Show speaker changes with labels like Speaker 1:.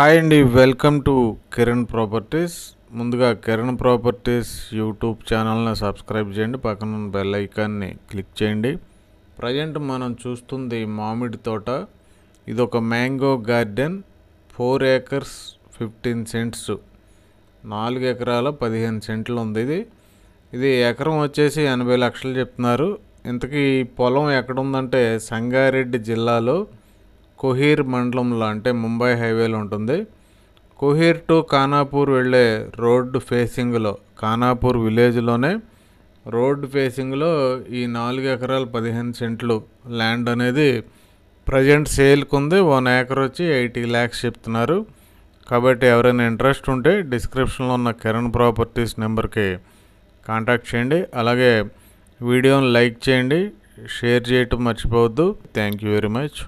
Speaker 1: Hi అండి welcome to Kiran properties. ముందుగా Kiran properties YouTube ఛానల్ని సబ్స్క్రైబ్ చేయండి పక్కన ఉన్న బెల్ ఐకాన్ని క్లిక్ చేయండి. ప్రజెంట్ మనం చూస్తుంది మామిడి తోట. ఇది ఒక mango garden four acres fifteen cents. నాలుగు ఎకరాల పదిహేను సెంట్లు ఉంది ఇది. ఇది ఎకరం వచ్చేసి ఎనభై లక్షలు చెప్తున్నారు. ఇంతకీ పొలం ఎక్కడుందంటే సంగారెడ్డి జిల్లాలో కొహీర్ మండలంలో అంటే ముంబై హైవేలో ఉంటుంది. కొహీర్ టు ఖానాపూర్ వెళ్ళే రోడ్డు ఫేసింగ్లో ఖానాపూర్ విలేజ్లోనే రోడ్డు ఫేసింగ్లో ఈ నాలుగు ఎకరాలు పదిహేను సెంట్లు ల్యాండ్ అనేది ప్రజెంట్ సేల్కి ఉంది వన్ ఏకర్ వచ్చి ఎయిటీ ల్యాక్స్ చెప్తున్నారు. కాబట్టి ఎవరైనా ఇంట్రెస్ట్ ఉంటే డిస్క్రిప్షన్లో ఉన్న కిరణ్ ప్రాపర్టీస్ నెంబర్కి కాంటాక్ట్ చేయండి. అలాగే వీడియోని లైక్ చేయండి. షేర్ చేయటం మర్చిపోవద్దు. Thank you very much.